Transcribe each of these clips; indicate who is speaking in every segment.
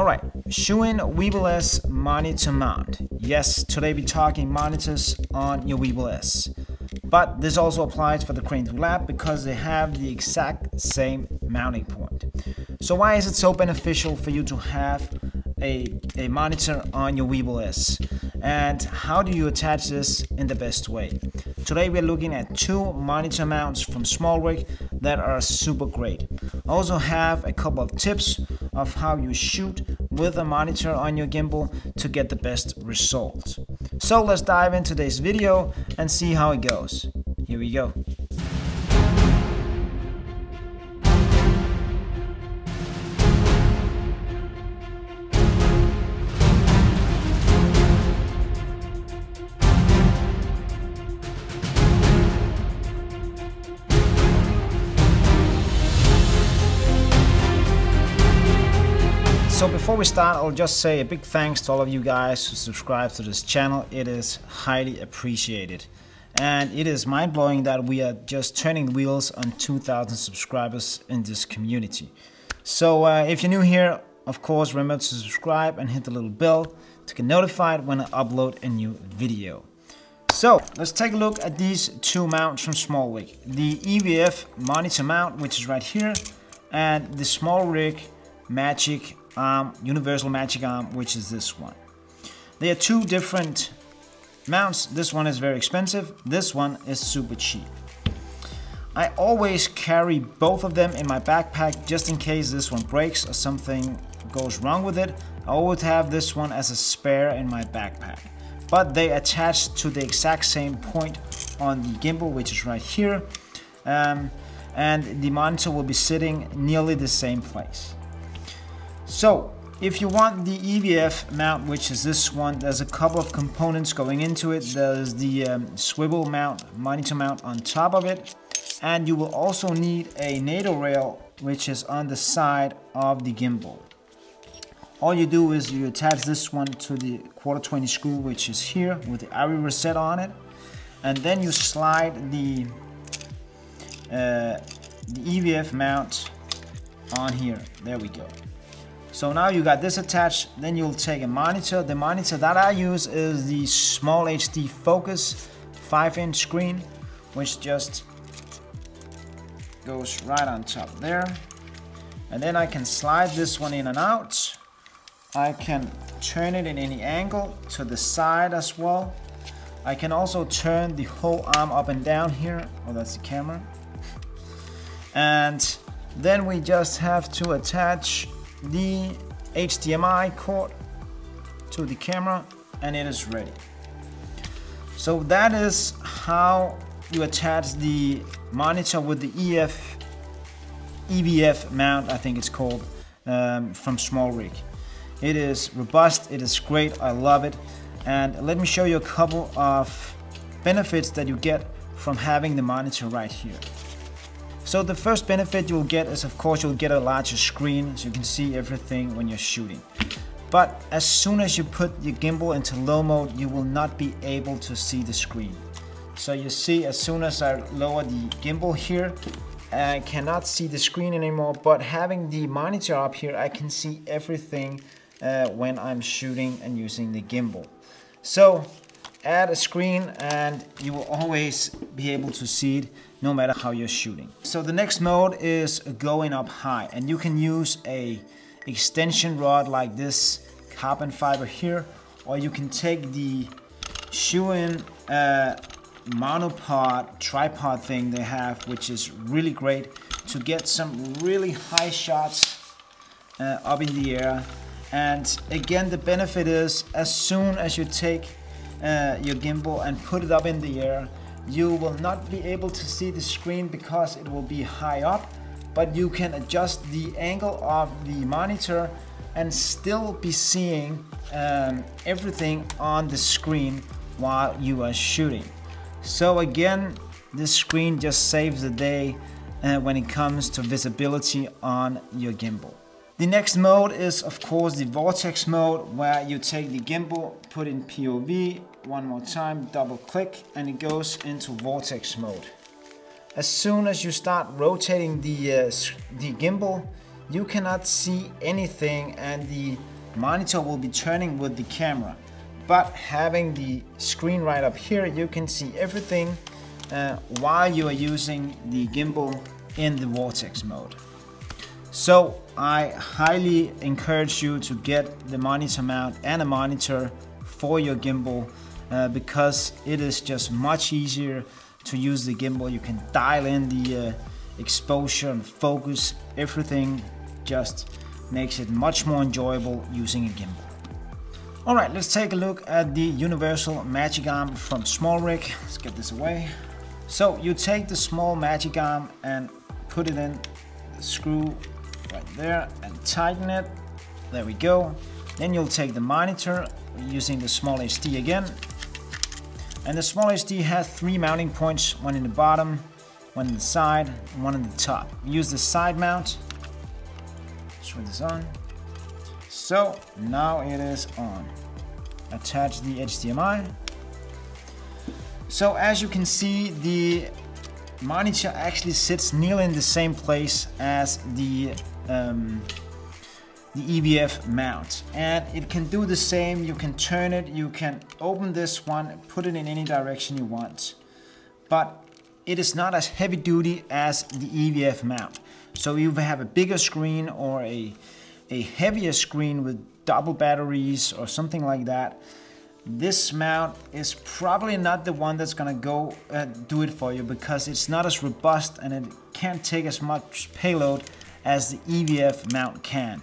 Speaker 1: Alright, Zhiyun Weebill S monitor mount. Yes, today we're talking monitors on your Weebill S. But this also applies for the Crane 2 Lab because they have the exact same mounting point. So why is it so beneficial for you to have a, a monitor on your Weebill S? And how do you attach this in the best way? Today we're looking at two monitor mounts from SmallRig that are super great. I also have a couple of tips of how you shoot with a monitor on your gimbal to get the best results. So let's dive into today's video and see how it goes. Here we go. Before we start, I'll just say a big thanks to all of you guys who subscribe to this channel. It is highly appreciated. And it is mind-blowing that we are just turning wheels on 2,000 subscribers in this community. So uh, if you're new here, of course, remember to subscribe and hit the little bell to get notified when I upload a new video. So let's take a look at these two mounts from SmallRig. The EVF monitor mount, which is right here, and the SmallRig Magic Arm, Universal Magic Arm, which is this one. They are two different mounts. This one is very expensive. This one is super cheap. I always carry both of them in my backpack just in case this one breaks or something goes wrong with it. I always have this one as a spare in my backpack. But they attach to the exact same point on the gimbal, which is right here. Um, and the monitor will be sitting nearly the same place. So if you want the EVF mount, which is this one, there's a couple of components going into it. There's the um, swivel mount, monitor mount on top of it. And you will also need a NATO rail, which is on the side of the gimbal. All you do is you attach this one to the quarter 20 screw, which is here with the ARRI rosette on it. And then you slide the, uh, the EVF mount on here. There we go. So now you got this attached, then you'll take a monitor. The monitor that I use is the Small HD Focus 5 inch screen, which just goes right on top there. And then I can slide this one in and out. I can turn it in any angle to the side as well. I can also turn the whole arm up and down here. Oh, that's the camera. And then we just have to attach the HDMI cord to the camera and it is ready. So that is how you attach the monitor with the EF EVF mount, I think it's called, um, from SmallRig. It is robust, it is great, I love it. And let me show you a couple of benefits that you get from having the monitor right here. So the first benefit you'll get is of course you'll get a larger screen so you can see everything when you're shooting. But as soon as you put your gimbal into low mode, you will not be able to see the screen. So you see as soon as I lower the gimbal here, I cannot see the screen anymore, but having the monitor up here, I can see everything uh, when I'm shooting and using the gimbal. So add a screen and you will always be able to see it no matter how you're shooting. So the next mode is going up high and you can use a extension rod like this carbon fiber here or you can take the Zhiyun uh, monopod tripod thing they have which is really great to get some really high shots uh, up in the air and again the benefit is as soon as you take uh, your gimbal and put it up in the air you will not be able to see the screen because it will be high up, but you can adjust the angle of the monitor and still be seeing um, everything on the screen while you are shooting. So again, this screen just saves the day uh, when it comes to visibility on your gimbal. The next mode is of course the vortex mode where you take the gimbal, put in POV, one more time, double click and it goes into vortex mode. As soon as you start rotating the, uh, the gimbal, you cannot see anything and the monitor will be turning with the camera. But having the screen right up here, you can see everything uh, while you are using the gimbal in the Vortex mode. So I highly encourage you to get the monitor mount and a monitor for your gimbal uh, because it is just much easier to use the gimbal. You can dial in the uh, exposure and focus, everything just makes it much more enjoyable using a gimbal. Alright, let's take a look at the Universal Magic Arm from SmallRig. Let's get this away. So you take the small Magic Arm and put it in the screw right there and tighten it. There we go. Then you'll take the monitor using the small HD again. And the small HD has three mounting points, one in the bottom, one in the side, and one in the top. Use the side mount. Switch this on. So now it is on. Attach the HDMI. So as you can see, the monitor actually sits nearly in the same place as the um, the EVF mount. And it can do the same. You can turn it. You can open this one put it in any direction you want. But it is not as heavy duty as the EVF mount. So if you have a bigger screen or a a heavier screen with double batteries or something like that. This mount is probably not the one that's gonna go uh, do it for you because it's not as robust and it can't take as much payload as the EVF mount can.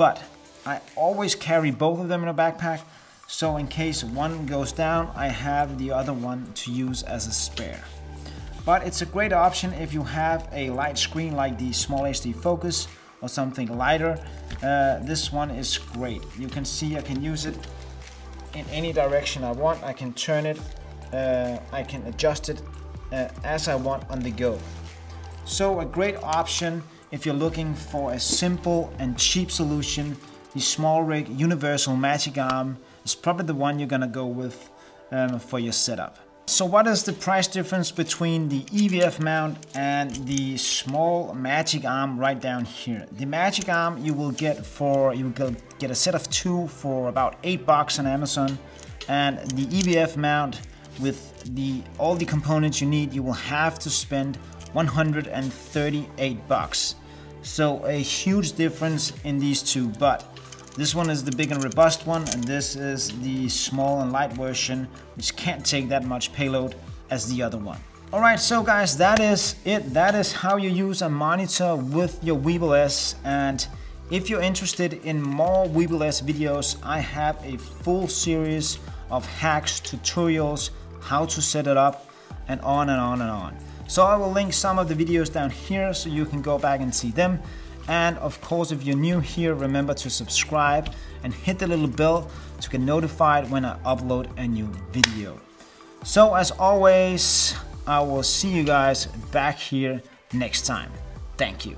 Speaker 1: But I always carry both of them in a backpack so in case one goes down I have the other one to use as a spare. But it's a great option if you have a light screen like the Small HD Focus or something lighter. Uh, this one is great. You can see I can use it in any direction I want. I can turn it, uh, I can adjust it uh, as I want on the go. So a great option if you're looking for a simple and cheap solution. The SmallRig Universal Magic Arm is probably the one you're gonna go with um, for your setup. So what is the price difference between the EVF mount and the small Magic Arm right down here? The Magic Arm you will get for, you will get a set of two for about eight bucks on Amazon. And the EVF mount with the all the components you need, you will have to spend 138 bucks. So a huge difference in these two, but this one is the big and robust one, and this is the small and light version, which can't take that much payload as the other one. Alright, so guys, that is it. That is how you use a monitor with your Weebill S. And if you're interested in more Weebill S videos, I have a full series of hacks, tutorials, how to set it up, and on and on and on. So I will link some of the videos down here so you can go back and see them. And of course, if you're new here, remember to subscribe and hit the little bell to get notified when I upload a new video. So as always, I will see you guys back here next time. Thank you.